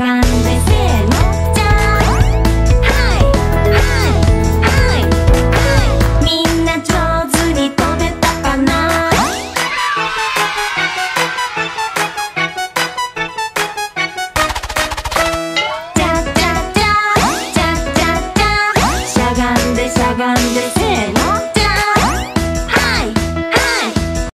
grandes